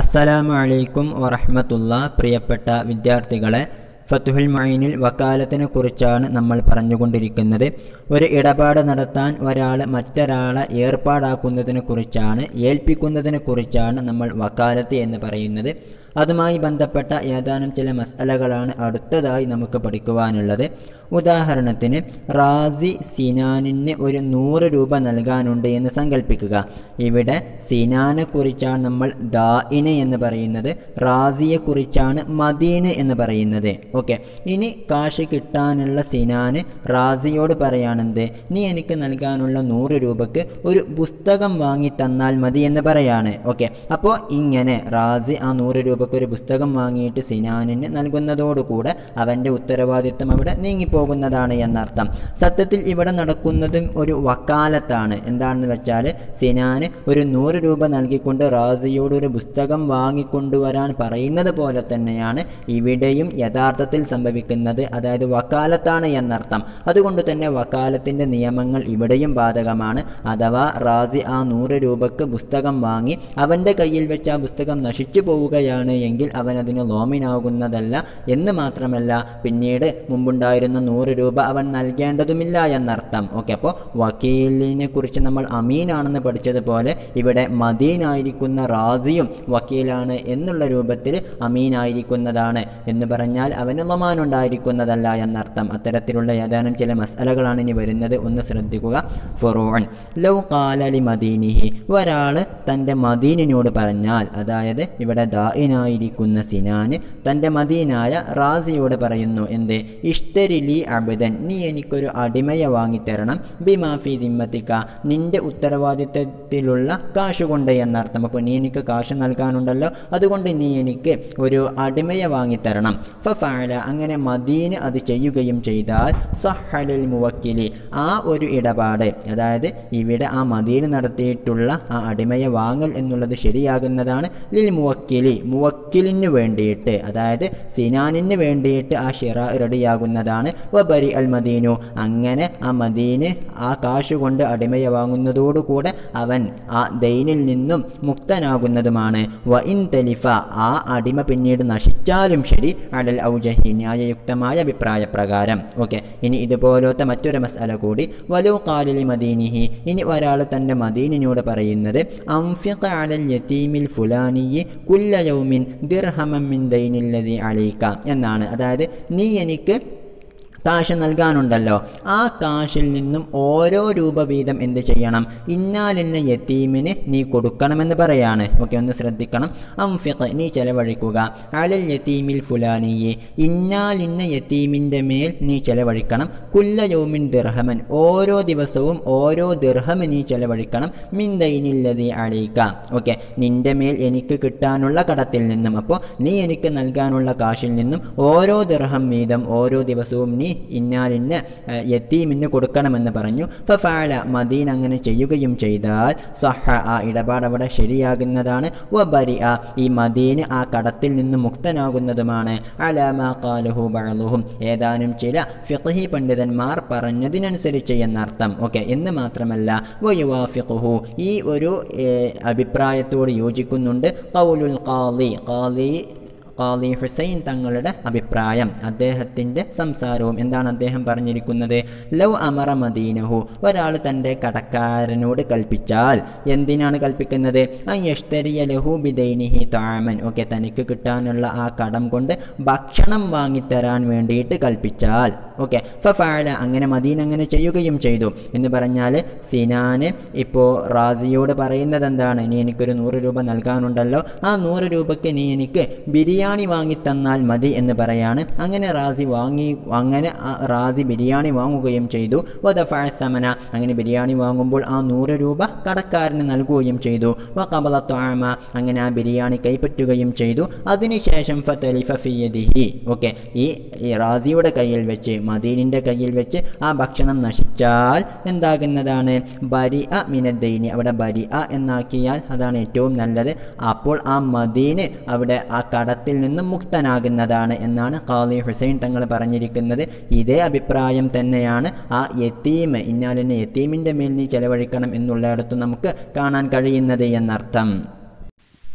അസ്സലാമു അലൈക്കും വറഹമത്തുള്ള. പ്രിയപ്പെട്ട വിദ്യാർത്ഥികളെ ഫത്തുഹുൽ മൈനിൽ വക്കാലത്തിനെ കുറിച്ചാണ് നമ്മൾ പറഞ്ഞുകൊണ്ടിരിക്കുന്നത്. ഒരു ഇടപാട് നടത്താൻ ഒരാൾ മറ്റൊരാളെ ഏർപ്പാടാക്കുന്നതിനെ കുറിച്ചാണ് ഏൽപ്പിക്കുന്നതിനെ കുറിച്ചാണ് നമ്മൾ വക്കാലത്ത് എന്ന് പറയുന്നത്. അതുമായി ബന്ധപ്പെട്ട ഏതാനും ചില മസലകളാണ് അടുത്തതായി നമുക്ക് പഠിക്കുവാനുള്ളത്. ഉദാഹരണത്തിന് റാസി സിനാനിന് ഒരു നൂറ് രൂപ നൽകാനുണ്ട് എന്ന് സങ്കല്പിക്കുക ഇവിടെ സിനാനെ കുറിച്ചാണ് നമ്മൾ ദാഇന എന്ന് പറയുന്നത് റാസിയെ കുറിച്ചാണ് മദീന് എന്ന് പറയുന്നത്. ഓക്കെ. ഇനി കാശ് കിട്ടാനുള്ള സിനാന് റാസിയോട് പറയാണെന്ത് നീ എനിക്ക് നൽകാനുള്ള നൂറ് രൂപക്ക് ഒരു പുസ്തകം വാങ്ങി തന്നാൽ മതി എന്ന് പറയാണ്. ഓക്കെ. അപ്പോൾ ഇങ്ങനെ റാസി ആ നൂറ് രൂപക്ക് ഒരു പുസ്തകം വാങ്ങിയിട്ട് സിനാനിന് നൽകുന്നതോടുകൂടെ അവന്റെ ഉത്തരവാദിത്വം അവിടെ നീങ്ങിപ്പോകുന്നതാണ് എന്നർത്ഥം. സത്യത്തിൽ ഇവിടെ നടക്കുന്നതും ഒരു വക്കാലത്താണ്. എന്താണെന്ന് വെച്ചാൽ സിനാന് ഒരു നൂറ് രൂപ നൽകിക്കൊണ്ട് റാസിയോട് ഒരു പുസ്തകം വാങ്ങിക്കൊണ്ടുവരാൻ പറയുന്നത് പോലെ തന്നെയാണ് ഇവിടെയും യഥാർത്ഥത്തിൽ സംഭവിക്കുന്നത്. അതായത് വക്കാലത്താണ് എന്നർത്ഥം. അതുകൊണ്ട് തന്നെ വക്കാലത്തിന്റെ നിയമങ്ങൾ ഇവിടെയും ബാധകമാണ്. അഥവാ റാസി ആ നൂറ് രൂപക്ക് പുസ്തകം വാങ്ങി അവന്റെ കയ്യിൽ വെച്ച് ആ പുസ്തകം നശിച്ചു പോവുകയാണ് എങ്കിൽ അവൻ അതിന് ലോമിനാകുന്നതല്ല എന്ന് മാത്രമല്ല പിന്നീട് മുമ്പുണ്ടായിരുന്ന നൂറ് രൂപ അവൻ നൽകേണ്ടതുമില്ല എന്നർത്ഥം. ഓക്കെ അപ്പോൾ വക്കീലിനെ കുറിച്ച് നമ്മൾ അമീനാണെന്ന് പഠിച്ചതുപോലെ ഇവിടെ മദീനായിരിക്കുന്ന റാസിയും വക്കീലാണ് എന്നുള്ള രൂപത്തിൽ അമീനായിരിക്കുന്നതാണ് എന്ന് പറഞ്ഞാൽ അവന് ലൊമാനുണ്ടായിരിക്കുന്നതല്ല എന്നർത്ഥം. അത്തരത്തിലുള്ള ഏതാനും ചില മസാലകളാണ് ഇനി വരുന്നത്. ഒന്ന് ശ്രദ്ധിക്കുക. ഫൊറോൺ ലൗ കാലലി മദീനിഹി ഒരാൾ തന്റെ മദീനിനോട് പറഞ്ഞാൽ അതായത് ഇവിടെ ദായിനായിരിക്കുന്ന സിനാന് തന്റെ മദീനായ റാസിയോട് പറയുന്നു എന്ത്? ഇഷ്തരിലി അബുദൻ നീ എനിക്കൊരു അടിമയെ വാങ്ങിത്തരണം. ബിമാഫി ദിമ്മത്തിക്ക നിന്റെ ഉത്തരവാദിത്തത്തിലുള്ള കാശ് കൊണ്ട് എന്നർത്ഥം. അപ്പോൾ നീ എനിക്ക് കാശ് നൽകാനുണ്ടല്ലോ. അതുകൊണ്ട് നീ എനിക്ക് ഒരു അടിമയെ വാങ്ങിത്തരണം. ഫഫാല അങ്ങനെ മദീന് അത് ചെയ്യുകയും ചെയ്താൽ സഹലിൽ മുവക്കിലി ആ ഒരു ഇടപാട് അതായത് ഇവിടെ ആ മദീന് നടത്തിയിട്ടുള്ള ആ അടിമയെ വാങ്ങൽ എന്നുള്ളത് ശരിയാകുന്നതാണ് ലിൽ മുവക്കിലി. മുവക്കിലിന് വേണ്ടിയിട്ട് അതായത് സിനാനിന് വേണ്ടിയിട്ട് ആ ഷിറ റെഡിയാകുന്നതാണ് വബരി അൽ മദീനു അങ്ങനെ ആ മദീന് ആ കാശ് കൊണ്ട് അടിമയെ വാങ്ങുന്നതോടുകൂടെ അവൻ ആ ദൈനിൽ നിന്നും മുക്തനാകുന്നതുമാണ്. വ ഇൻ തലിഫ ആ അടിമ പിന്നീട് നശിച്ചാലും ശരി അടൽ ഔജഹി ന്യായയുക്തമായ അഭിപ്രായ പ്രകാരം ഓക്കെ ഇനി ഇതുപോലത്തെ മറ്റൊരു മസാല കൂടി. വലു കാലിലി മദീനിഹി. ഇനി ഒരാൾ തന്റെ മദീനിനോട് പറയുന്നത് യതീമിൽ ഫുലാനിയെ കുല്ല യൗമിൻ മിൻ ദൈനില്ലതി അലീക്ക എന്നാണ്. അതായത് നീ എനിക്ക് കാശ് നൽകാനുണ്ടല്ലോ. ആ കാശിൽ നിന്നും ഓരോ രൂപ വീതം എന്ത് ചെയ്യണം? ഇന്നാലിന്ന യത്തീമിന് നീ കൊടുക്കണമെന്ന് പറയാണ്. ഓക്കെ ഒന്ന് ശ്രദ്ധിക്കണം. അംഫിഖ് നീ ചെലവഴിക്കുക. അലൽ യത്തീമിൽ ഫുലാനിയെ ഇന്നാലിന്ന യത്തീമിന്റെ മേൽ നീ ചെലവഴിക്കണം. കുല്ല യൗമിൻ ദിർഹമൻ ഓരോ ദിവസവും ഓരോ ദിർഹം നീ ചെലവഴിക്കണം. മിൻ അളിയിക്ക ഓക്കെ നിന്റെ മേൽ എനിക്ക് കിട്ടാനുള്ള കടത്തിൽ നിന്നും അപ്പോൾ നീ എനിക്ക് നൽകാനുള്ള കാശിൽ നിന്നും ഓരോ ദിർഹം വീതം ഓരോ ദിവസവും നീ ഇന്നാലിന്ന യത്തീമിന് കൊടുക്കണമെന്ന് പറഞ്ഞു. ഫഫാല മദീൻ അങ്ങനെ ചെയ്യുകയും ചെയ്താൽ സഹ ആ ഇടപാട് അവിടെ ശരിയാകുന്നതാണ്. വബരി ആ ഈ മദീന് ആ കടത്തിൽ നിന്ന് മുക്തനാകുന്നതുമാണ്. അലമാലുഹു കാലുഹു ഏതാനും ചില ഫിഖ്ഹി പണ്ഡിതന്മാർ പറഞ്ഞതിനനുസരിച്ച് എന്നർത്ഥം. ഓക്കെ എന്ന് മാത്രമല്ല വയുവാഫിഖുഹു ഈ ഒരു അഭിപ്രായത്തോട് യോജിക്കുന്നുണ്ട്. കൗലുൽ ഖാലി ഖാലി ഖാലി ഹുസൈൻ തങ്ങളുടെ അഭിപ്രായം അദ്ദേഹത്തിന്റെ സംസാരവും എന്താണ് അദ്ദേഹം പറഞ്ഞിരിക്കുന്നത്? ലവ് അമറ മദീനഹു ഒരാൾ തന്റെ കടക്കാരനോട് കൽപ്പിച്ചാൽ എന്തിനാണ് കൽപ്പിക്കുന്നത്? അയ്യഷ്തരിയ ലഹു ബിദൈനിഹി താമൻ ഓക്കെ തനിക്ക് കിട്ടാനുള്ള ആ കടം കൊണ്ട് ഭക്ഷണം വാങ്ങിത്തരാൻ വേണ്ടിയിട്ട് കൽപ്പിച്ചാൽ ഓക്കെ ഫഫാല അങ്ങനെ മദീൻ അങ്ങനെ ചെയ്യുകയും ചെയ്തു. എന്ന് പറഞ്ഞാൽ സിനാന് ഇപ്പോൾ റാസിയോട് പറയുന്നത് എന്താണ്? നീ എനിക്കൊരു നൂറ് രൂപ നൽകാനുണ്ടല്ലോ. ആ നൂറ് രൂപയ്ക്ക് നീ എനിക്ക് ബിരിയാണി വാങ്ങി തന്നാൽ മതി എന്ന് പറയാണ്. അങ്ങനെ റാസി വാങ്ങി അങ്ങനെ റാസി ബിരിയാണി വാങ്ങുകയും ചെയ്തു. സമന. അങ്ങനെ ബിരിയാണി വാങ്ങുമ്പോൾ ആ നൂറ് രൂപ കടക്കാരന് നൽകുകയും ചെയ്തു. വ കബല ത്വാമ. അങ്ങനെ ആ ബിരിയാണി കൈപ്പറ്റുകയും ചെയ്തു. അതിനുശേഷം ഫത്തലിഫ ഫിയദിഹി ഓക്കെ. ഈ റാസിയുടെ കയ്യിൽ വെച്ച് മദീനിന്റെ കയ്യിൽ വെച്ച് ആ ഭക്ഷണം നശിച്ചാൽ എന്താകുന്നതാണ്? ബരി അ മിനദ്ദൈനി. അവിടെ ബരി അ എന്നാക്കിയാൽ അതാണ് ഏറ്റവും നല്ലത്. അപ്പോൾ ആ മദീന് അവിടെ ആ കടത്തിൽ നിന്നും മുക്തനാകുന്നതാണ് എന്നാണ് ഖാലി ഹുസൈൻ തങ്ങൾ പറഞ്ഞിരിക്കുന്നത്. ഇതേ അഭിപ്രായം തന്നെയാണ് ആ യത്തീം ഇന്നാലിന് യത്തീമിന്റെ മേൽ നീ ചെലവഴിക്കണം എന്നുള്ളിടത്ത് നമുക്ക് കാണാൻ കഴിയുന്നത് എന്നർത്ഥം.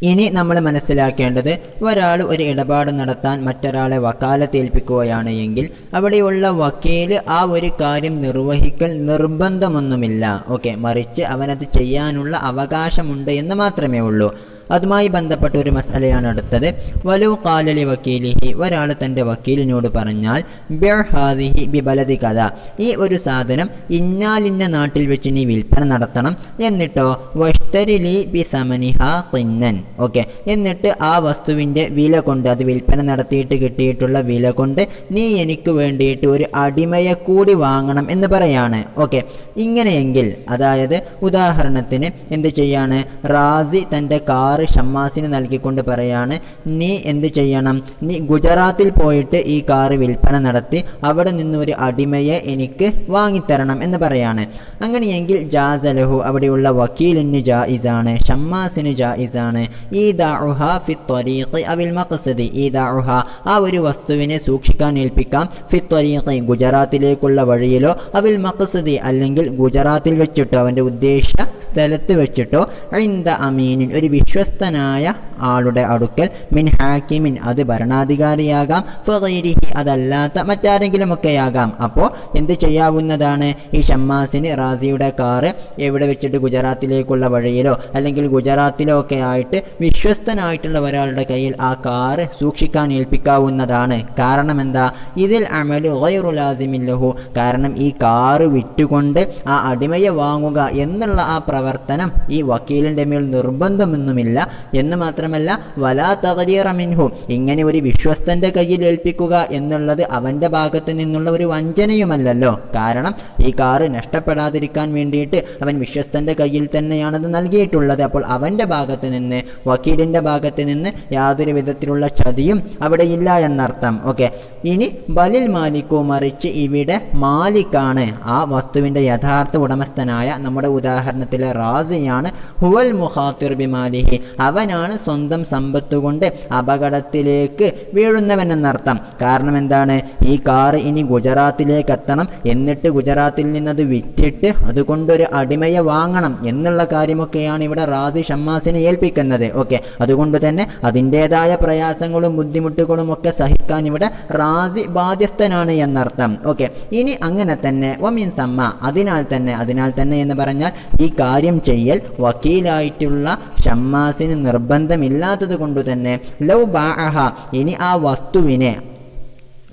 ഇനി നമ്മൾ മനസ്സിലാക്കേണ്ടത് ഒരാൾ ഒരു ഇടപാട് നടത്താൻ മറ്റൊരാളെ വക്കാലത്തേൽപ്പിക്കുകയാണ് എങ്കിൽ അവിടെയുള്ള വക്കീൽ ആ ഒരു കാര്യം നിർവഹിക്കൽ നിർബന്ധമൊന്നുമില്ല. ഓക്കെ മറിച്ച് അവനത് ചെയ്യാനുള്ള അവകാശമുണ്ട് എന്ന് മാത്രമേ ഉള്ളൂ. അതുമായി ബന്ധപ്പെട്ട ഒരു മസലയാണ് അടുത്തത്. വലു കാലലി വക്കീലിഹി ഒരാൾ തന്റെ വക്കീലിനോട് പറഞ്ഞാൽ ബിഹാദിഹി ബി ബലതി കഥ ഈ ഒരു സാധനം ഇന്നാലിന്ന നാട്ടിൽ വെച്ച് നീ വിൽപ്പന നടത്തണം. എന്നിട്ടോ വഷ്തരിലി ബി സമനിഹ തിന്നൻ ഓക്കെ. എന്നിട്ട് ആ വസ്തുവിന്റെ വില കൊണ്ട് അത് വിൽപ്പന നടത്തിയിട്ട് കിട്ടിയിട്ടുള്ള വില കൊണ്ട് നീ എനിക്ക് വേണ്ടിയിട്ട് ഒരു അടിമയെ കൂടി വാങ്ങണം എന്ന് പറയാണ്. ഓക്കെ. ഇങ്ങനെയെങ്കിൽ അതായത് ഉദാഹരണത്തിന് എന്ത് ചെയ്യാണ്? റാസി തന്റെ കാറ് ഷമ്മാസിന് നൽകിക്കൊണ്ട് പറയാണ് നീ എന്ത് ചെയ്യണം? നീ ഗുജറാത്തിൽ പോയിട്ട് ഈ കാറ് വിൽപ്പന നടത്തി അവിടെ നിന്നൊരു അടിമയെ എനിക്ക് വാങ്ങിത്തരണം എന്ന് പറയാണ്. അങ്ങനെയെങ്കിൽ ജാസലഹു അവിടെയുള്ള വക്കീലിന് ജായിസാണ് ഷമ്മാസിന് ജായിസാണ്. ഈ ഈ ആ ഒരു വസ്തുവിനെ സൂക്ഷിക്കാൻ ഏൽപ്പിക്കാം. ഫിത്വരീഖ് ഗുജറാത്തിലേക്കുള്ള വഴിയിലോ അവിൽ മഖസദി അല്ലെങ്കിൽ ഗുജറാത്തിൽ വെച്ചിട്ടോ. അവന്റെ ഉദ്ദേശ സ്ഥലത്ത് വെച്ചിട്ടോ ഇന്ത അമീനിൻ ഒരു വിശ്വസ്തനായ ആളുടെ അടുക്കൽ മിൻ ഹാക്കിമിൻ അത് ഭരണാധികാരിയാകാം ഫൈരിഹി അതല്ലാത്ത മറ്റാരെങ്കിലുമൊക്കെയാകാം. അപ്പോൾ എന്ത് ചെയ്യാവുന്നതാണ്? ഈ ഷമ്മാസിന് റാസിയുടെ കാറ് എവിടെ വെച്ചിട്ട് ഗുജറാത്തിലേക്കുള്ള വഴിയിലോ അല്ലെങ്കിൽ ഗുജറാത്തിലോ ഒക്കെ ആയിട്ട് വിശ്വസ്തനായിട്ടുള്ള ഒരാളുടെ കയ്യിൽ ആ കാറ് സൂക്ഷിക്കാൻ ഏൽപ്പിക്കാവുന്നതാണ്. കാരണം എന്താ? ഇതിൽ അമലു ഗൈറുലാസിമില്ലഹു കാരണം ഈ കാറ് വിറ്റുകൊണ്ട് ആ അടിമയെ വാങ്ങുക എന്നുള്ള ആ പ്രവർത്തനം ഈ വക്കീലിന്റെ മേൽ നിർബന്ധമൊന്നുമില്ല. എന്ന് മാത്രമല്ല വലാ തകരീറ മിൻഹു ഇങ്ങനെ ഒരു വിശ്വസ്തന്റെ കയ്യിൽ ഏൽപ്പിക്കുക എന്നുള്ളത് അവന്റെ ഭാഗത്ത് നിന്നുള്ള ഒരു വഞ്ചനയുമല്ലല്ലോ. കാരണം ഈ കാറ് നഷ്ടപ്പെടാതിരിക്കാൻ വേണ്ടിയിട്ട് അവൻ വിശ്വസ്തന്റെ കയ്യിൽ തന്നെയാണത് നൽകിയിട്ടുള്ളത്. അപ്പോൾ അവന്റെ ഭാഗത്ത് നിന്ന് വക്കീലിന്റെ ഭാഗത്ത് നിന്ന് യാതൊരു വിധത്തിലുള്ള ചതിയും അവിടെ ഇല്ല എന്നർത്ഥം. ഓക്കെ. ഇനി ബലിൽ മാലിക്കോ മറിച്ച് ഇവിടെ മാലിക്കാണ് ആ വസ്തുവിന്റെ യഥാർത്ഥ ഉടമസ്ഥനായ നമ്മുടെ ഉദാഹരണത്തിലെ റാസിയാണ്. ഹുവൽ മുഖാത്തിർ ബിമാലിഹി. അവനാണ് സ്വന്തം സമ്പത്ത് കൊണ്ട് അപകടത്തിലേക്ക് വീഴുന്നവൻ എന്നർത്ഥം കാരണം എന്താണ്? ഈ കാറ് ഇനി ഗുജറാത്തിലേക്ക് എത്തണം എന്നിട്ട് ഗുജറാത്തിൽ നിന്നത് വിറ്റിട്ട് അതുകൊണ്ടൊരു അടിമയെ വാങ്ങണം എന്നുള്ള കാര്യമൊക്കെയാണ് ഇവിടെ റാസി ഷമ്മാസിനെ ഏൽപ്പിക്കുന്നത്. ഓക്കെ. അതുകൊണ്ട് തന്നെ അതിന്റെതായ പ്രയാസങ്ങളും ബുദ്ധിമുട്ടുകളും ഒക്കെ സഹിക്കാൻ ഇവിടെ റാസി ബാധ്യസ്ഥനാണ് എന്നർത്ഥം. ഓക്കെ. ഇനി അങ്ങനെ തന്നെ ഒമിൻ സമ്മ. അതിനാൽ തന്നെ അതിനാൽ തന്നെ എന്ന് പറഞ്ഞാൽ ഈ കാര്യം ചെയ്യൽ വക്കീലായിട്ടുള്ള ഷമ്മാസിന് നിർബന്ധമില്ലാത്തത് കൊണ്ട് തന്നെ ലൗ ബാഅഹ ഇനി ആ വസ്തുവിനെ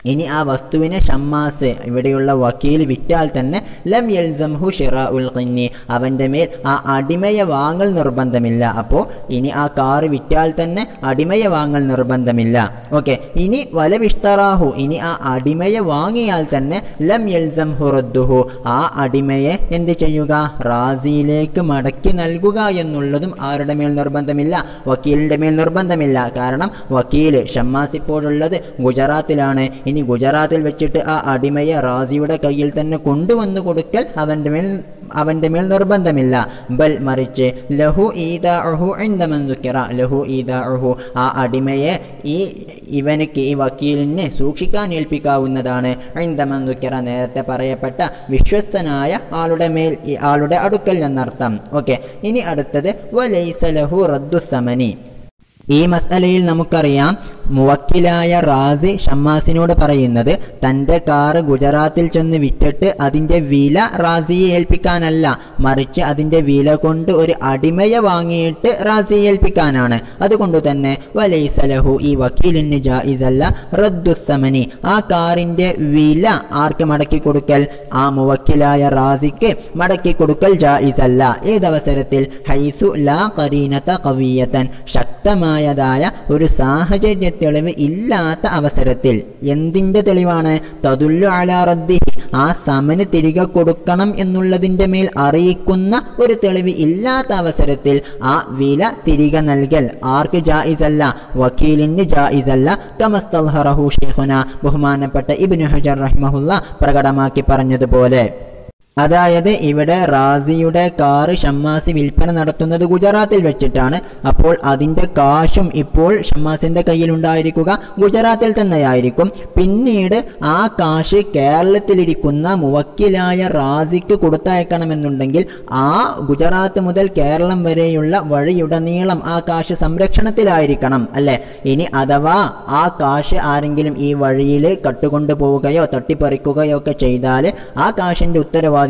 ഇനി ആ വസ്തുവിനെ ഷമ്മാസ് ഇവിടെയുള്ള വക്കീൽ വിറ്റാൽ തന്നെ ലം യൽസംഹു ഷിറ ഉൽ ഖിന്നി. അവന്റെ മേൽ ആ അടിമയെ വാങ്ങൽ നിർബന്ധമില്ല. അപ്പോൾ ഇനി ആ കാറ് വിറ്റാൽ തന്നെ അടിമയെ വാങ്ങൽ നിർബന്ധമില്ല. ഓക്കെ. ഇനി വലവിഷ്തറാഹു. ഇനി ആ അടിമയെ വാങ്ങിയാൽ തന്നെ ലം യൽസംഹു റദ്ദുഹു. ആ അടിമയെ എന്ത് ചെയ്യുക? റാസിയിലേക്ക് മടക്കി നൽകുക എന്നുള്ളതും ആരുടെ മേൽ നിർബന്ധമില്ല? വക്കീലിന്റെ മേൽ നിർബന്ധമില്ല. കാരണം വക്കീൽ ഷമ്മാസ് ഇപ്പോഴുള്ളത് ഗുജറാത്തിലാണ്. ഇനി ഗുജറാത്തിൽ വെച്ചിട്ട് ആ അടിമയെ റാസിയുടെ കയ്യിൽ തന്നെ കൊണ്ടുവന്നു കൊടുക്കൽ അവന്റെ മേൽ അവന്റെ മേൽ നിർബന്ധമില്ല. ബൽ മറിച്ച് ലഹു ഈദാഹു എന്ത ലഹു ഈദാഹു ആ അടിമയെ ഈ ഇവനക്ക് ഈ വക്കീലിനെ സൂക്ഷിക്കാൻ ഏൽപ്പിക്കാവുന്നതാണ്. എന്ത നേരത്തെ പറയപ്പെട്ട വിശ്വസ്തനായ ആളുടെ മേൽ ആളുടെ അടുക്കൽ എന്നർത്ഥം. ഓക്കെ. ഇനി അടുത്തത് വലൈസ ലഹു റദ്ദു സമനി ഈ മസലയിൽ നമുക്കറിയാം മുവക്കിലായ റാസി ഷമ്മാസിനോട് പറയുന്നത് തന്റെ കാറ് ഗുജറാത്തിൽ ചെന്ന് വിറ്റിട്ട് അതിന്റെ വില റാസിയെ ഏൽപ്പിക്കാനല്ല മറിച്ച് അതിന്റെ വില കൊണ്ട് ഒരു അടിമയെ വാങ്ങിയിട്ട് റാസിയെ ഏൽപ്പിക്കാനാണ്. അതുകൊണ്ട് തന്നെ വലൈസലഹു ഈ വക്കീലിന് ജായിസല്ല റദ്ദുസമനി ആ കാറിന്റെ വില ആർക്ക് മടക്കി കൊടുക്കൽ? ആ മുവക്കിലായ റാസിക്ക് മടക്കി കൊടുക്കൽ ജായിസല്ല. ഏതവസരത്തിൽ? ഹൈസു ലാ കരീനത കവിയത്തൻ ശക്തമായതായ ഒരു സാഹചര്യ തെളിവ് ഇല്ലാത്ത അവസരത്തിൽ. എന്തിന്റെ തെളിവാണ്? തതുല്ലു അലാ റദ്ദി ആ സമന് തിരികെ കൊടുക്കണം എന്നുള്ളതിന്റെ മേൽ അറിയിക്കുന്ന ഒരു തെളിവ് ഇല്ലാത്ത അവസരത്തിൽ ആ വില തിരികെ നൽകൽ ആർക്ക് ജായിസല്ല? വക്കീലിന് ജായിസല്ല. കമസ്തൽഹറഹു ഷെയ്ഖുന. ബഹുമാനപ്പെട്ട ഇബ്നു ഹജർ റഹ്മഹുല്ല പ്രകടമാക്കി പറഞ്ഞതുപോലെ. അതായത് ഇവിടെ റാസിയുടെ കാറ് ഷമ്മാസി വിൽപ്പന നടത്തുന്നത് ഗുജറാത്തിൽ വെച്ചിട്ടാണ്. അപ്പോൾ അതിന്റെ കാശും ഇപ്പോൾ ഷമ്മാസിന്റെ കയ്യിലുണ്ടായിരിക്കുക ഗുജറാത്തിൽ തന്നെയായിരിക്കും. പിന്നീട് ആ കാശ് കേരളത്തിലിരിക്കുന്ന മുവക്കിലായ റാസിക്ക് കൊടുത്തയക്കണമെന്നുണ്ടെങ്കിൽ ആ ഗുജറാത്ത് മുതൽ കേരളം വരെയുള്ള വഴിയുടനീളം ആ കാശ് സംരക്ഷണത്തിലായിരിക്കണം അല്ലേ? ഇനി അഥവാ ആ കാശ് ആരെങ്കിലും ഈ വഴിയിൽ കട്ടുകൊണ്ടു പോവുകയോ തട്ടിപ്പറിക്കുകയോ ഒക്കെ ചെയ്താൽ ആ കാശിന്റെ ഉത്തരവാദിത്വം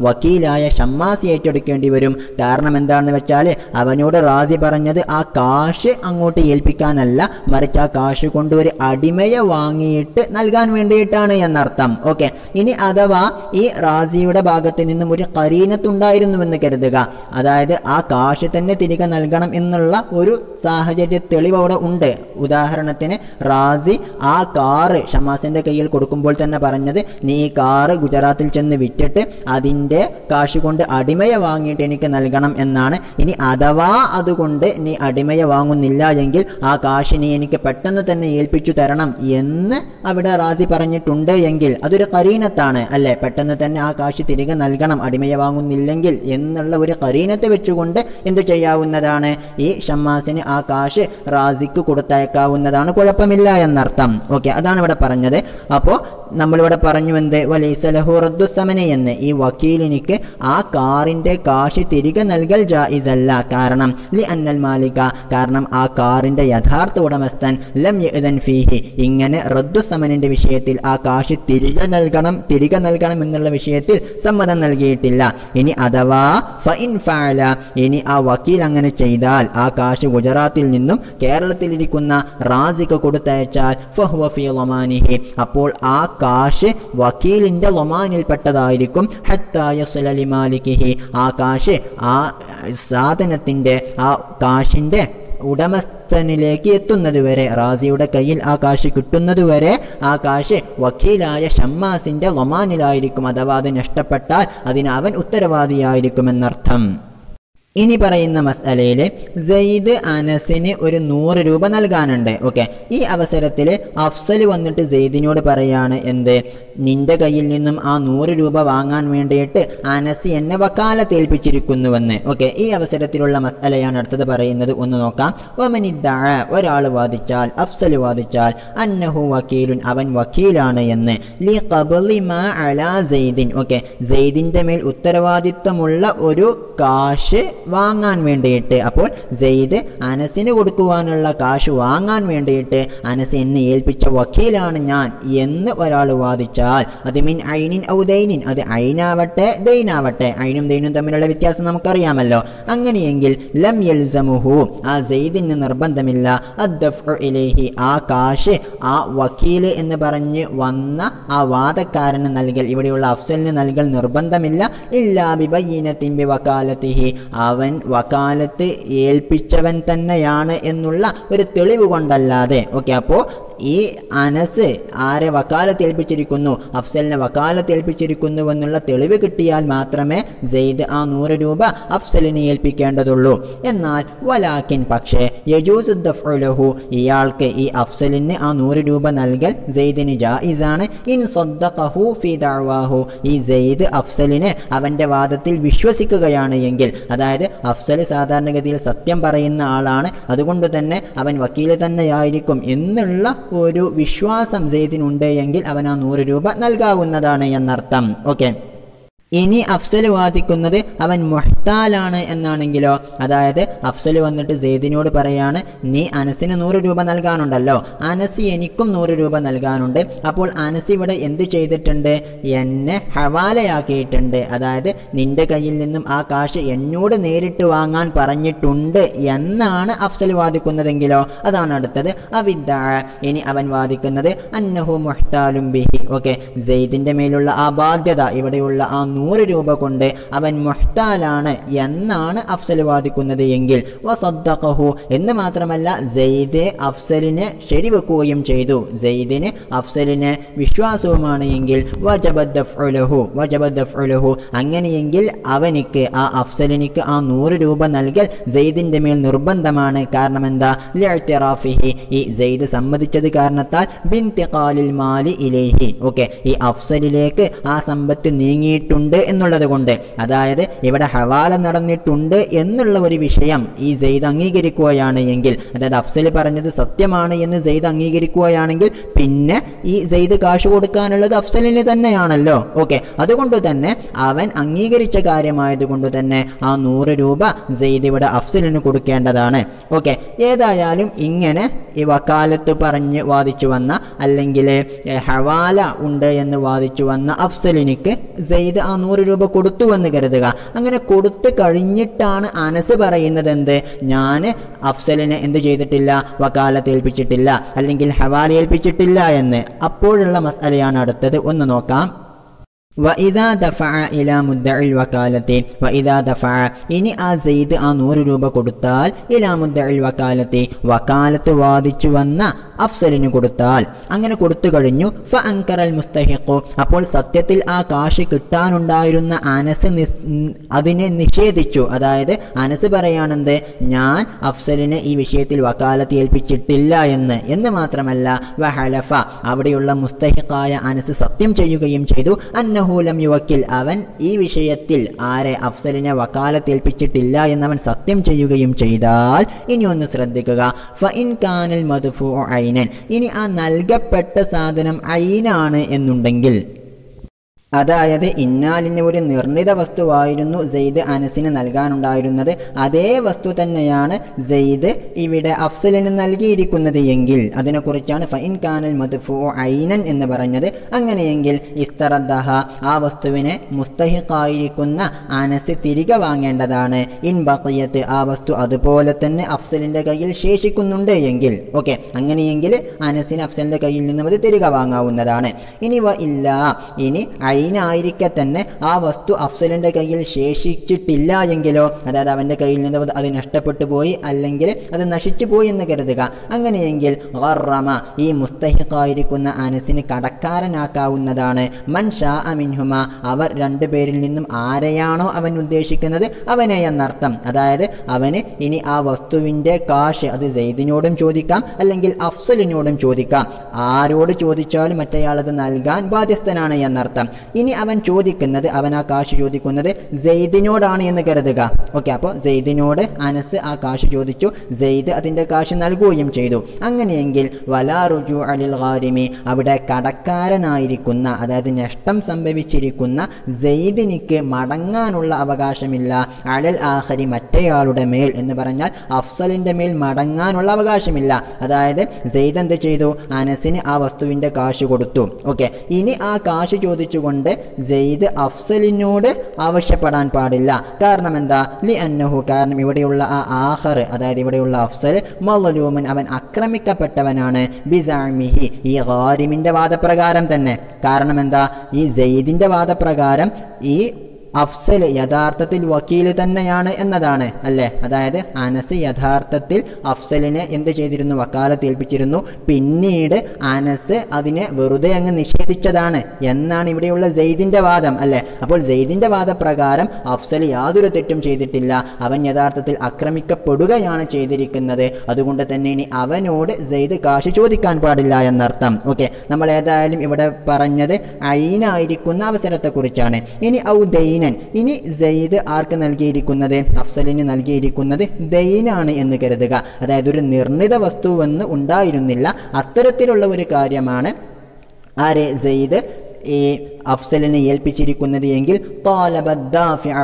വക്കീലായ ഷമ്മാസി ഏറ്റെടുക്കേണ്ടി വരും. കാരണം എന്താണെന്ന് വെച്ചാൽ അവനോട് റാസി പറഞ്ഞത് ആ കാശ് അങ്ങോട്ട് ഏൽപ്പിക്കാനല്ല മറിച്ച് ആ കാശ് കൊണ്ട് ഒരു അടിമയെ വാങ്ങിയിട്ട് നൽകാൻ വേണ്ടിയിട്ടാണ് എന്നർത്ഥം. ഓക്കെ. ഇനി അഥവാ ഈ റാസിയുടെ ഭാഗത്ത് നിന്നും ഒരു കരീനത്തുണ്ടായിരുന്നുവെന്ന് കരുതുക. അതായത് ആ കാശ് തന്നെ തിരികെ നൽകണം എന്നുള്ള ഒരു സാഹചര്യ തെളിവ് അവിടെ ഉണ്ട്. ഉദാഹരണത്തിന് റാസി ആ കാറ് ഷമാസിന്റെ കയ്യിൽ കൊടുക്കുമ്പോൾ തന്നെ പറഞ്ഞത് നീ കാറ് ഗുജറാത്തിൽ ചെന്ന് വിറ്റിട്ട് അതിന്റെ കാശ് കൊണ്ട് അടിമയെ വാങ്ങിയിട്ട് എനിക്ക് നൽകണം എന്നാണ്. ഇനി അഥവാ അതുകൊണ്ട് നീ അടിമയെ വാങ്ങുന്നില്ല എങ്കിൽ ആ കാശ് നീ എനിക്ക് പെട്ടെന്ന് തന്നെ ഏൽപ്പിച്ചു തരണം എന്ന് അവിടെ റാസി പറഞ്ഞിട്ടുണ്ട് എങ്കിൽ അതൊരു കരീനത്താണ് അല്ലെ? പെട്ടെന്ന് തന്നെ ആ കാശ് തിരികെ നൽകണം അടിമയെ വാങ്ങുന്നില്ലെങ്കിൽ എന്നുള്ള ഒരു കരീനത്തെ വെച്ചുകൊണ്ട് എന്തു ചെയ്യാവുന്നതാണ്? ഈ ഷമ്മാസിന് ആ കാശ് റാസിക്ക് കൊടുത്തയക്കാവുന്നതാണ്. കുഴപ്പമില്ല എന്നർത്ഥം. ഓക്കെ അതാണ് ഇവിടെ പറഞ്ഞത്. അപ്പോൾ നമ്മളിവിടെ പറഞ്ഞു എന്ത്? വലൈസലഹു റദ്ദുസമന എന്ന്. ഈ വക്കീലിനിക്ക് ആ കാറിന്റെ കാശ് തിരികെ നൽകൽ ജായിസല്ല. കാരണം ലി അന്നൽ മാലിക. കാരണം ആ കാറിന്റെ യഥാർത്ഥ ഉടമസ്ഥൻ ലം യദൻ ഫീഹി. ഇങ്ങനെ റദ്ദുസമനിന്റെ വിഷയത്തിൽ ആ കാശ് തിരികെ നൽകണം തിരികെ നൽകണം എന്നുള്ള വിഷയത്തിൽ സമ്മതം നൽകിയിട്ടില്ല. ഇനി അഥവാ ഫൈൻ ഫാല ഇനി ആ വക്കീൽ അങ്ങനെ ചെയ്താൽ ആ കാശ് ഗുജറാത്തിൽ നിന്നും കേരളത്തിലിരിക്കുന്ന റാസിക്ക് കൊടുത്തയച്ചാൽ ഫഹ്വഫി ഒമാനിഹി അപ്പോൾ ആ കാശ് വക്കീലിന്റെ ലൊമാനിൽപ്പെട്ടതായിരിക്കും ഹത്തായ സുലലിമാലിക്കിഹി ആ കാശ് ആ സാധനത്തിന്റെ ആ കാശിന്റെ ഉടമസ്ഥനിലേക്ക് എത്തുന്നത് വരെ റാസിയുടെ കയ്യിൽ ആ കാശ് കിട്ടുന്നത് വരെ ആ കാശ് വക്കീലായ ഷമ്മാസിന്റെ ലൊമാനിലായിരിക്കും അഥവാ അത് നഷ്ടപ്പെട്ടാൽ അതിന് അവൻ ഉത്തരവാദിയായിരിക്കുമെന്നർത്ഥം. ഇനി പറയുന്ന മസലയിൽ സെയ്ദ് അനസിന് ഒരു നൂറ് രൂപ നൽകാനുണ്ട് ഓക്കെ ഈ അവസരത്തിൽ അഫ്സൽ വന്നിട്ട് സെയ്ദിനോട് പറയാണ് എന്ത്? നിന്റെ കയ്യിൽ നിന്നും ആ നൂറ് രൂപ വാങ്ങാൻ വേണ്ടിയിട്ട് അനസ് എന്നെ വക്കാലത്തേൽപ്പിച്ചിരിക്കുന്നുവെന്ന് ഓക്കെ ഈ അവസരത്തിലുള്ള മസലയാണ് അടുത്തത് പറയുന്നത്. ഒന്ന് നോക്കാം. ഒമനിദ്ദഅ ഒരാൾ വാദിച്ചാൽ അഫ്സൽ വാദിച്ചാൽ അന്നഹു വക്കീലുൻ അവൻ വക്കീലാണ് എന്ന്. ലി ഖബ്ലി മാ അലാ സെയ്ദിൻ ഓക്കെ ജെയ്ദിന്റെ മേൽ ഉത്തരവാദിത്വമുള്ള ഒരു കാശ് വാങ്ങാൻ വേണ്ടിയിട്ട്. അപ്പോൾ സെയ്ദ് അനസിന് കൊടുക്കുവാനുള്ള കാശ് വാങ്ങാൻ വേണ്ടിയിട്ട് അനസ് എന്നെ ഏൽപ്പിച്ച വക്കീലാണ് ഞാൻ എന്ന് ഒരാൾ വാദിച്ചാൽ അത് മീൻ ഐനിൻ ഔ ദൈനിൻ. അത് ഐനാവട്ടെ ദൈനാവട്ടെ. ഐനും ദൈനും തമ്മിലുള്ള വ്യത്യാസം നമുക്കറിയാമല്ലോ. അങ്ങനെയെങ്കിൽ ലം യൽസമുഹു. ആ സെയ്ദിന് നിർബന്ധമില്ല. ഇലേഹി. ആ കാശ് ആ വക്കീൽ എന്ന് പറഞ്ഞ് വന്ന ആ വാദക്കാരന് നൽകൽ ഇവിടെയുള്ള അഫ്സലിന് നൽകൽ നിർബന്ധമില്ല. ഇല്ലാ ബിബയ്യിനത്തിൻ വക്കാലത്തിഹി അവൻ വക്കാലത്ത് ഏൽപ്പിച്ചവൻ തന്നെയാണ് എന്നുള്ള ഒരു തെളിവ് കൊണ്ടല്ലാതെ ഓക്കെ അപ്പോൾ ഈ അനസ് ആരെ വക്കാലത്ത് ഏൽപ്പിച്ചിരിക്കുന്നു? അഫ്സലിനെ വക്കാലത്ത് ഏൽപ്പിച്ചിരിക്കുന്നു എന്നുള്ള തെളിവ് കിട്ടിയാൽ മാത്രമേ സെയ്ദ് ആ നൂറ് രൂപ അഫ്സലിനെ ഏൽപ്പിക്കേണ്ടതുള്ളൂ. എന്നാൽ വലാക്കിൻ പക്ഷേ യജൂസുദ്ദഫുലഹു ഇയാൾക്ക് ഈ അഫ്സലിന് ആ നൂറ് രൂപ നൽകൽ സെയ്ദിന് ജായിസാണ്. ഇൻ സദ്ദഖഹു ഫി ദഅവാഹു ഈ സെയ്ദ് അഫ്സലിനെ അവന്റെ വാദത്തിൽ വിശ്വസിക്കുകയാണ് എങ്കിൽ അതായത് അഫ്സൽ സാധാരണഗതിയിൽ സത്യം പറയുന്ന ആളാണ് അതുകൊണ്ട് തന്നെ അവൻ വക്കീൽ തന്നെയായിരിക്കും എന്നുള്ള ഒരു വിശ്വാസം സെയ്ദിനുണ്ട് എങ്കിൽ അവൻ ആ നൂറ് രൂപ നൽകാവുന്നതാണ് എന്നർത്ഥം. ഓക്കെ ഇനി അഫ്സൽ വാദിക്കുന്നത് അവൻ മൊഹ്താലാണ് എന്നാണെങ്കിലോ. അതായത് അഫ്സൽ വന്നിട്ട് സെയ്ദിനോട് പറയാണ് നീ അനസിന് നൂറ് രൂപ നൽകാനുണ്ടല്ലോ. അനസ് എനിക്കും നൂറ് രൂപ നൽകാനുണ്ട്. അപ്പോൾ അനസ് ഇവിടെ എന്ത് ചെയ്തിട്ടുണ്ട്? എന്നെ ഹവാലയാക്കിയിട്ടുണ്ട്. അതായത് നിന്റെ കയ്യിൽ നിന്നും ആ കാശ് എന്നോട് നേരിട്ട് വാങ്ങാൻ പറഞ്ഞിട്ടുണ്ട് എന്നാണ് അഫ്സൽ വാദിക്കുന്നതെങ്കിലോ. അതാണ് അടുത്തത്. അവിദ്ദ. ഇനി അവൻ വാദിക്കുന്നത് അന്നഹു മൊഹ്താലും ബിഹി. ഓക്കെ. സെയ്ദിന്റെ മേലുള്ള ആ ബാധ്യത ഇവിടെയുള്ള ആ നൂറ് രൂപ കൊണ്ട് അവൻ മുഹ്താലാണ് എന്നാണ് അഫ്സൽ വാദിക്കുന്നത് എങ്കിൽ എന്ന് മാത്രമല്ല സെയ്ദ് അഫ്സലിനെ ശരിവെക്കുകയും ചെയ്തു. സെയ്ദിന് അഫ്സലിന് വിശ്വാസവുമാണ് എങ്കിൽ അങ്ങനെയെങ്കിൽ അവനിക്ക് ആ അഫ്സലിനിക്ക് ആ നൂറ് രൂപ നൽകൽ സെയ്ദിന്റെ മേൽ നിർബന്ധമാണ്. കാരണം എന്താ? ലിഅ്തിറാഫിഹി. ഈ സെയ്ദ് സമ്മതിച്ചത് കാരണത്താൽ ബിൻതിഖാലിൽ മാലി ഇലേഹി. ഓക്കെ. ഈ അഫ്സലിലേക്ക് ആ സമ്പത്ത് നീങ്ങിയിട്ടുണ്ട് നടത്തിയിട്ടുണ്ട് എന്നുള്ളത് കൊണ്ട്. അതായത് ഇവിടെ ഹവാല നടന്നിട്ടുണ്ട് എന്നുള്ള ഒരു വിഷയം ഈ സെയ്ദ് അംഗീകരിക്കുകയാണ് എങ്കിൽ അതായത് അഫ്സൽ പറഞ്ഞത് സത്യമാണ് എന്ന് സെയ്ദ് അംഗീകരിക്കുകയാണെങ്കിൽ പിന്നെ ഈ സെയ്ദ് കാശ് കൊടുക്കാനുള്ളത് അഫ്സലിന് തന്നെയാണല്ലോ. ഓക്കെ. അതുകൊണ്ട് തന്നെ അവൻ അംഗീകരിച്ച കാര്യമായതുകൊണ്ട് തന്നെ ആ നൂറ് രൂപ സെയ്ദ് ഇവിടെ അഫ്സലിന് കൊടുക്കേണ്ടതാണ്. ഓക്കെ. ഏതായാലും ഇങ്ങനെ ഈ വക്കാലത്ത് പറഞ്ഞ് വാദിച്ചു വന്ന അല്ലെങ്കിൽ ഹവാല ഉണ്ട് എന്ന് വാദിച്ചു വന്ന അഫ്സലിനിക്ക് സെയ്ദ് ആ നൂറ് രൂപ കൊടുത്തു എന്ന് കരുതുക. അങ്ങനെ കൊടുത്തു കഴിഞ്ഞിട്ടാണ് അനസ് പറയുന്നത് എന്ത്? ഞാൻ അഫ്സലിനെ എന്ത് ചെയ്തിട്ടില്ല? വക്കാലത്ത് ഏൽപ്പിച്ചിട്ടില്ല. അല്ലെങ്കിൽ ഹവാല ഏൽപ്പിച്ചിട്ടില്ല എന്ന്. അപ്പോഴുള്ള മസാലയാണ് അടുത്തത്. ഒന്ന് നോക്കാം. വഇദാ ദഫഅ ഇലാ മുദ്ദഇൽ വകാലത്തി വഇദാ ദഫഅ. ഇനി ആ സെയ്ദ് ആ നൂറ് രൂപ കൊടുത്താൽ ഇലാ മുദ്ദഇൽ വകാലത്തി വകാലത്ത് വാദിച്ചു വന്ന അഫ്സലിന് കൊടുത്താൽ. അങ്ങനെ കൊടുത്തു കഴിഞ്ഞു. ഫ അങ്കറൽ മുസ്തഹിഖു. അപ്പോൾ സത്യത്തിൽ ആ കാശ് കിട്ടാനുണ്ടായിരുന്ന അനസ് അതിനെ നിഷേധിച്ചു. അതായത് അനസ് പറയാണെന്ത് ഞാൻ അഫ്സലിനെ ഈ വിഷയത്തിൽ വക്കാലത്ത് ഏൽപ്പിച്ചിട്ടില്ല എന്ന്. എന്ന് മാത്രമല്ല വഹലഫ അവിടെയുള്ള മുസ്തഹിഖായ അനസ് സത്യം ചെയ്യുകയും ചെയ്തു. അന്നഹൂലം യുവക്കിൽ അവൻ ഈ വിഷയത്തിൽ ആരെ അഫ്സലിനെ വക്കാലത്ത് ഏൽപ്പിച്ചിട്ടില്ല എന്നവൻ സത്യം ചെയ്യുകയും ചെയ്താൽ ഇനി ഒന്ന് ശ്രദ്ധിക്കുക. ഫ ഇൻ കാനൽ മധുഫു ഇനി ആ നൽകപ്പെട്ട സാധനം ഐനാണ് എന്നുണ്ടെങ്കിൽ അതായത് ഇന്നാലിന് ഒരു നിർണിത വസ്തുവായിരുന്നു സെയ്ദ് അനസിന് നൽകാനുണ്ടായിരുന്നത്. അതേ വസ്തു തന്നെയാണ് സെയ്ദ് ഇവിടെ അഫ്സലിന് നൽകിയിരിക്കുന്നത് എങ്കിൽ അതിനെക്കുറിച്ചാണ് ഫൈൻ കാനൽ മധുഫു ഐനൻ എന്ന് പറഞ്ഞത്. അങ്ങനെയെങ്കിൽ ഇസ്തറദ്ദഹ ആ വസ്തുവിനെ മുസ്തഹിഖായിരിക്കുന്ന അനസ് തിരികെ വാങ്ങേണ്ടതാണ്. ഇൻ ബഖിയത്ത് ആ വസ്തു അതുപോലെ തന്നെ അഫ്സലിന്റെ കയ്യിൽ ശേഷിക്കുന്നുണ്ട് എങ്കിൽ ഓക്കെ അങ്ങനെയെങ്കിൽ അനസിന് അഫ്സലിന്റെ കയ്യിൽ നിന്നും അത് തിരികെ വാങ്ങാവുന്നതാണ്. ഇനി ഇല്ല ഇനി ഐനായിരിക്കെ തന്നെ ആ വസ്തു അഫ്സലിന്റെ കയ്യിൽ ശേഷിച്ചിട്ടില്ല എങ്കിലോ അതായത് അവന്റെ കയ്യിൽ നിന്ന് അത് നഷ്ടപ്പെട്ടു പോയി അല്ലെങ്കിൽ അത് നശിച്ചു പോയി എന്ന് കരുതുക. അങ്ങനെയെങ്കിൽ ഗറമ ഈ മുസ്തഹിഖായിരിക്കുന്ന അനസിന് കടക്കാരനാക്കാവുന്നതാണ്. മൻ ഷാ അമിൻഹുമ അവർ രണ്ടുപേരിൽ നിന്നും ആരെയാണോ അവൻ ഉദ്ദേശിക്കുന്നത്? അവനെ എന്നർത്ഥം. അതായത് അവന് ഇനി ആ വസ്തുവിന്റെ കാശ് അത് സെയ്ദിനോടും ചോദിക്കാം അല്ലെങ്കിൽ അഫ്സലിനോടും ചോദിക്കാം. ആരോട് ചോദിച്ചാലും മറ്റേയാൾ അത് നൽകാൻ ബാധ്യസ്ഥനാണ് എന്നർത്ഥം. ഇനി അവൻ ചോദിക്കുന്നത് അവൻ ആ കാശ് ചോദിക്കുന്നത് സെയ്ദിനോടാണ് എന്ന് കരുതുക. ഓക്കെ അപ്പോൾ സെയ്ദിനോട് അനസ് ആ കാശ് ചോദിച്ചു. സെയ്ദ് അതിന്റെ കാശ് നൽകുകയും ചെയ്തു. അങ്ങനെയെങ്കിൽ വലാ റുജു അലിൽ ഖാരിമി അവിടെ കടക്കാരനായിരിക്കുന്ന അതായത് നഷ്ടം സംഭവിച്ചിരിക്കുന്ന സെയ്ദിനിക്ക് മടങ്ങാനുള്ള അവകാശമില്ല. അലൽ ആഹരി മറ്റേയാളുടെ മേൽ എന്ന് പറഞ്ഞാൽ അഫ്സലിന്റെ മേൽ മടങ്ങാനുള്ള അവകാശമില്ല. അതായത് സെയ്ദ് എന്ത് ചെയ്തു? അനസിന് ആ വസ്തുവിന്റെ കാശ് കൊടുത്തു. ഓക്കെ ഇനി ആ കാശ് ചോദിച്ചുകൊണ്ട് സെയ്ദ് അഫ്സലിനോട് ആവശ്യപ്പെടാൻ പാടില്ല. കാരണം എന്താ ലി അന്നഹു കാരണം ഇവിടെയുള്ള ആ ആഹർ അതായത് ഇവിടെയുള്ള അഫ്സൽ മൗലൂമൻ അവൻ ആക്രമിക്കപ്പെട്ടവനാണ്. ബിസാമിഹി ഈ ഹാരിമിന്റെ വാദപ്രകാരം തന്നെ. കാരണം എന്താ ഈ ജെയ്ദിന്റെ വാദപ്രകാരം ഈ അഫ്സൽ യഥാർത്ഥത്തിൽ വക്കീൽ തന്നെയാണ് എന്നതാണ് അല്ലേ? അതായത് അനസ് യഥാർത്ഥത്തിൽ അഫ്സലിനെ എന്ത് ചെയ്തിരുന്നു? വക്കാലത്ത് ഏൽപ്പിച്ചിരുന്നു. പിന്നീട് അനസ് അതിനെ വെറുതെ അങ്ങ് നിഷേധിച്ചതാണ് എന്നാണ് ഇവിടെയുള്ള ജെയ്ദിന്റെ വാദം അല്ലേ? അപ്പോൾ ജെയ്ദിന്റെ വാദപ്രകാരം അഫ്സൽ യാതൊരു തെറ്റും ചെയ്തിട്ടില്ല. അവൻ യഥാർത്ഥത്തിൽ ആക്രമിക്കപ്പെടുകയാണ് ചെയ്തിരിക്കുന്നത്. അതുകൊണ്ട് തന്നെ ഇനി അവനോട് സെയ്ദ് കാശ് ചോദിക്കാൻ പാടില്ല എന്നർത്ഥം. ഓക്കെ നമ്മൾ ഏതായാലും ഇവിടെ പറഞ്ഞത് ഐനായിരിക്കുന്ന അവസരത്തെക്കുറിച്ചാണ്. ഇനി ഔ ദൈനൻ ഇനി സെയ്ദ് ആർക്ക് നൽകിയിരിക്കുന്നത്? അഫ്സലിന് നൽകിയിരിക്കുന്നത് ദൈനാണ് എന്ന് കരുതുക. അതായത് ഒരു നിർണിത വസ്തുവെന്ന് ഉണ്ടായിരുന്നില്ല. അത്തരത്തിലുള്ള ഒരു കാര്യമാണ് ആരെ? സെയ്ദ് ഈ അഫ്സലിനെ ഏൽപ്പിച്ചിരിക്കുന്നത് എങ്കിൽ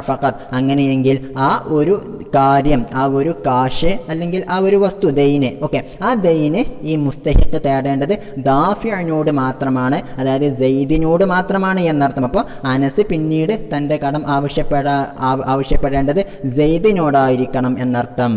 ഫഖത്ത് അങ്ങനെയെങ്കിൽ ആ ഒരു കാര്യം ആ ഒരു കാശ് അല്ലെങ്കിൽ ആ ഒരു വസ്തു ദൈന് ഓക്കെ. ആ ദൈന് ഈ മുസ്തഹിക്ക് തേടേണ്ടത് ദാഫിയനോട് മാത്രമാണ് അതായത് സെയ്ദിനോട് മാത്രമാണ് എന്നർത്ഥം. അപ്പോൾ അനസ് പിന്നീട് തന്റെ കടം ആവശ്യപ്പെടാ ആവശ്യപ്പെടേണ്ടത് സെയ്ദിനോടായിരിക്കണം എന്നർത്ഥം.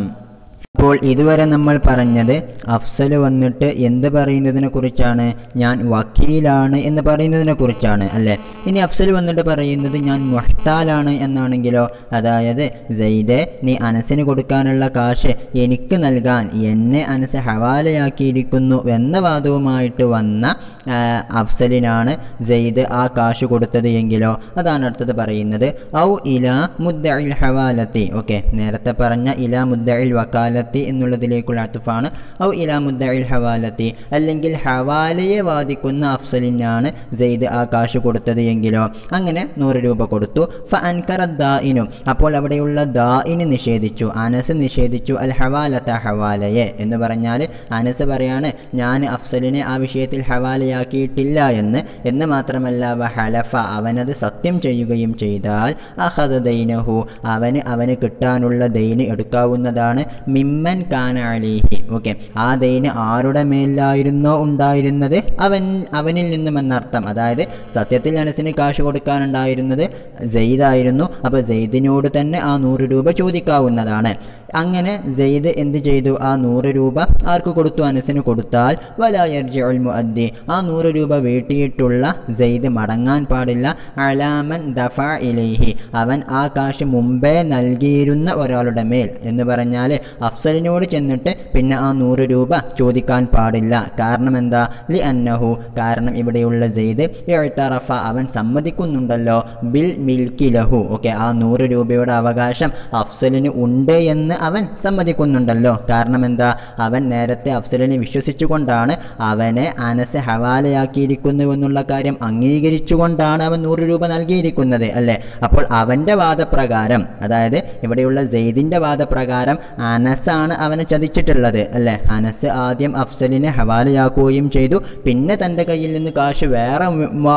അപ്പോൾ ഇതുവരെ നമ്മൾ പറഞ്ഞത് അഫ്സൽ വന്നിട്ട് എന്ത് പറയുന്നതിനെ കുറിച്ചാണ് ഞാൻ വക്കീലാണ് എന്ന് പറയുന്നതിനെ കുറിച്ചാണ് അല്ലേ? ഇനി അഫ്സൽ വന്നിട്ട് പറയുന്നത് ഞാൻ മുഹ്താലാണ് എന്നാണെങ്കിലോ? അതായത് ജയ്ദെ നീ അനസിന് കൊടുക്കാനുള്ള കാശ് എനിക്ക് നൽകാൻ എന്നെ അനസ് ഹവാലയാക്കിയിരിക്കുന്നു എന്ന വാദവുമായിട്ട് വന്ന അഫ്സലിനാണ് സെയ്ദ് ആ കാശ് കൊടുത്തത് എങ്കിലോ? അതാണ് അടുത്തത് പറയുന്നത്. ഔ ഇല മുദ്ദഇൽ ഹവാലത്തി. ഓക്കെ നേരത്തെ പറഞ്ഞ ഇല മുദ്ദഇൽ വക്കാലത്തി എന്നുള്ളതിലേക്കുള്ള അത്തുഫാണ്. ഔ ഇല മുദ്ദഇൽ ഹവാലത്തി. അല്ലെങ്കിൽ ഹവാലയെ വാദിക്കുന്ന അഫ്സലിനാണ് സെയ്ദ് ആ കാശ് കൊടുത്തത് എങ്കിലോ. അങ്ങനെ നൂറ് രൂപ കൊടുത്തു. ഫ അൻകറ അപ്പോൾ അവിടെയുള്ള ദാഇന് നിഷേധിച്ചു. അനസ് നിഷേധിച്ചു. അൽ ഹവാലത്ത ഹവാലയെ എന്ന് പറഞ്ഞാൽ അനസ് പറയാണ് ഞാൻ അഫ്സലിനെ ആ വിഷയത്തിൽ ഹവാലയാക്കിയിട്ടില്ല എന്ന്. എന്ന് മാത്രമല്ല വ ഹലഫ അവനത് സത്യം ചെയ്യുകയും ചെയ്താൽ അഹദ ദൈനഹു. അവന് അവന് കിട്ടാനുള്ള ദൈന് എടുക്കാവുന്നതാണ്. മിമ്മൻ കാന അലീഹി. ഓക്കെ. ആ ദൈന് ആരുടെ മേലായിരുന്നോ ഉണ്ടായിരുന്നത്? അവൻ അവനിൽ നിന്നും എന്നർത്ഥം അതായത് സത്യത്തിൽ അനസിന് കാശ് കൊടുക്കാനുണ്ടായിരുന്നത് ജെയ്ദായിരുന്നു അപ്പോൾ ജെയ്ദിനോട് തന്നെ ആ നൂറ് രൂപ ചോദിക്കാവുന്നതാണ്. അങ്ങനെ ജെയ്ദ് എന്ത് ചെയ്തു? ആ നൂറ് രൂപ ആർക്ക് കൊടുത്തു? അനസിന് കൊടുത്താൽ വലായർജിഉൽ മുഅദ്ദി ആ നൂറ് രൂപ വീട്ടിയിട്ടുള്ള ജെയ്ദ് മടങ്ങാൻ പാടില്ല. അലാമൻ ദഫ ഇലേഹി. അവൻ ആ കാശ് മുമ്പേ നൽകിയിരുന്ന ഒരാളുടെ മേൽ എന്ന് പറഞ്ഞാൽ അഫ്സലിനോട് ചെന്നിട്ട് പിന്നെ ആ നൂറ് രൂപ ചോദിക്കാൻ പാടില്ല. കാരണം എന്താ? ലി അന്നഹു. കാരണം ഇവിടെയുള്ള ജെയ്ദ് എഴുത്തറഫ അവൻ സമ്മതിക്കുന്നുണ്ടല്ലോ. ബിൽ മിൽക്കി ലഹു. ഓക്കെ ആ നൂറ് രൂപയുടെ അവകാശം അഫ്സലിന് ഉണ്ട് എന്ന് അവൻ സമ്മതിക്കുന്നുണ്ടല്ലോ. കാരണം എന്താ? അവൻ നേരത്തെ അഫ്സലിനെ വിശ്വസിച്ചുകൊണ്ടാണ് അവനെ അനസ് ഹവാലയാക്കിയിരിക്കുന്നുവെന്നുള്ള കാര്യം അംഗീകരിച്ചുകൊണ്ടാണ് അവൻ നൂറ് രൂപ നൽകിയിരിക്കുന്നത് അല്ലേ? അപ്പോൾ അവന്റെ വാദപ്രകാരം അതായത് ഇവിടെയുള്ള ജെയ്ദിന്റെ വാദപ്രകാരം അനസാണ് അവനെ ചതിച്ചിട്ടുള്ളത് അല്ലേ? അനസ് ആദ്യം അഫ്സലിനെ ഹവാലയാക്കുകയും ചെയ്തു. പിന്നെ തന്റെ കയ്യിൽ നിന്ന് കാശ് വേറെ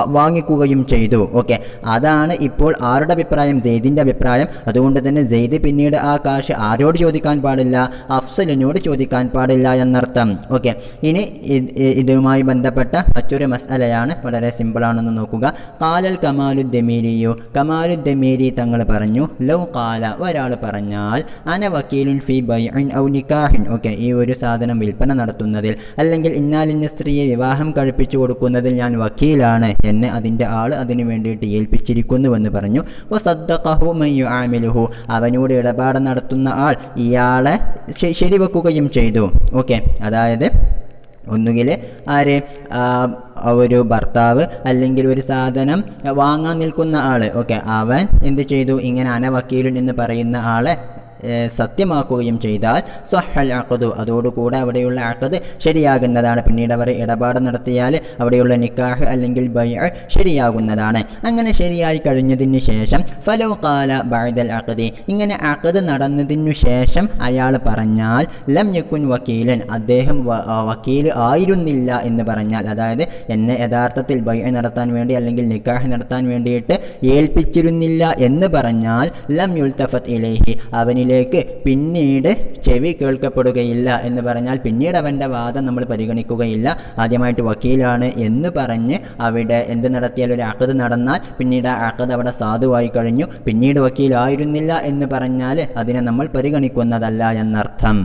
വാങ്ങിക്കുകയും ചെയ്തു. ഓക്കെ. അതാണ് ഇപ്പോൾ ആരുടെ അഭിപ്രായം? ജെയ്ദിന്റെ അഭിപ്രായം. അതുകൊണ്ട് തന്നെ ജെയ്ദ് പിന്നീട് ആ കാശ് ആരോട് ചോദിക്കാൻ പാടില്ല അഫ്സലിനോട് ചോദിക്കാൻ പാടില്ല എന്നർത്ഥം. ഓക്കെ ഇനി ഇത് ഇതുമായി ബന്ധപ്പെട്ട മറ്റൊരു മസലയാണ് വളരെ സിമ്പിളാണെന്ന് നോക്കുക. കാലൽ കമാലുദ്ദമീരിയോ. കമാലുദ്ദമീരി തങ്ങൾ പറഞ്ഞു ലൗ കാല ഒരാൾ പറഞ്ഞാൽ അന വക്കീലുൻ ഫി ബൈ ഔ നിക്കാഹിൻ. ഓക്കെ ഈ ഒരു സാധനം വിൽപ്പന നടത്തുന്നതിൽ അല്ലെങ്കിൽ ഇന്നാലിന്ന സ്ത്രീയെ വിവാഹം കഴിപ്പിച്ചു കൊടുക്കുന്നതിൽ ഞാൻ വക്കീലാണ് എന്നെ അതിന്റെ ആൾ അതിനു വേണ്ടിയിട്ട് ഏൽപ്പിച്ചിരിക്കുന്നുവെന്ന് പറഞ്ഞു. ഓ സദ്ദഖഹു മയ്യു ആമിലുഹു അവനോട് ഇടപാട് നടത്തുന്ന ആൾ ഇയാളെ ശരി ശരിവെക്കുകയും ചെയ്തു. ഓക്കെ. അതായത് ഒന്നുകിൽ ആര്? ഒരു ഭർത്താവ് അല്ലെങ്കിൽ ഒരു സാധനം വാങ്ങാൻ നിൽക്കുന്ന ആൾ ഓക്കെ. അവൻ എന്ത് ചെയ്തു? ഇങ്ങനെ അനവക്കീലിൽ നിന്ന് പറയുന്ന ആളെ സത്യമാക്കുകയും ചെയ്താൽ സ്വഹൽ അക്കതു അതോടുകൂടെ അവിടെയുള്ള അക്കത് ശരിയാകുന്നതാണ്. പിന്നീട് അവർ ഇടപാട് നടത്തിയാൽ അവിടെയുള്ള നിക്കാഹ് അല്ലെങ്കിൽ ബൈ ശരിയാകുന്നതാണ്. അങ്ങനെ ശരിയായി കഴിഞ്ഞതിന് ശേഷം ഫലോ കാല ബൈദൽ അക്കതി ഇങ്ങനെ അക്കത് നടന്നതിനു ശേഷം അയാൾ പറഞ്ഞാൽ ലം യക്കുൻ വക്കീലൻ അദ്ദേഹം വക്കീൽ ആയിരുന്നില്ല എന്ന് പറഞ്ഞാൽ അതായത് എന്നെ യഥാർത്ഥത്തിൽ ബൈ നടത്താൻ വേണ്ടി അല്ലെങ്കിൽ നിക്കാഹ് നടത്താൻ വേണ്ടിയിട്ട് ഏൽപ്പിച്ചിരുന്നില്ല എന്ന് പറഞ്ഞാൽ ലം യുൽത്തഫത്ത് ഇലേഹി. അവനിലേക്ക് പിന്നീട് ചെവി കേൾക്കപ്പെടുകയില്ല എന്ന് പറഞ്ഞാൽ പിന്നീട് അവന്റെ വാദം നമ്മൾ പരിഗണിക്കുകയില്ല. ആദ്യമായിട്ട് വക്കീലാണ് എന്ന് പറഞ്ഞ് അവിടെ എന്ത് നടത്തിയാൽ ഒരു അക്കത് നടന്നാൽ പിന്നീട് ആ അക്കത് അവിടെ സാധുവായി കഴിഞ്ഞു. പിന്നീട് വക്കീലായിരുന്നില്ല എന്ന് പറഞ്ഞാൽ അതിനെ നമ്മൾ പരിഗണിക്കുന്നതല്ല എന്നർത്ഥം.